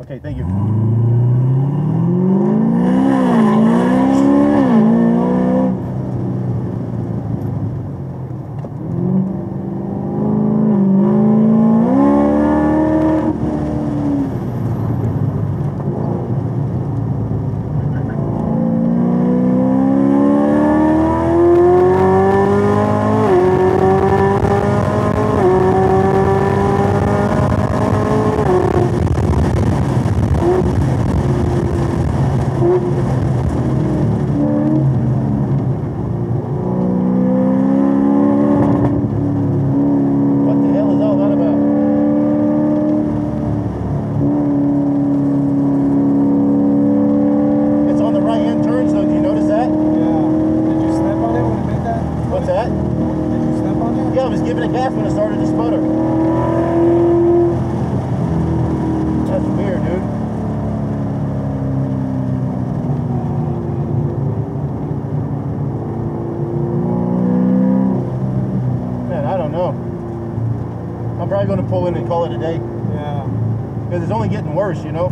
Okay, thank you. On I was giving it gas when it started to sputter. That's weird, dude. Man, I don't know. I'm probably going to pull in and call it a day Yeah. because it's only getting worse, you know.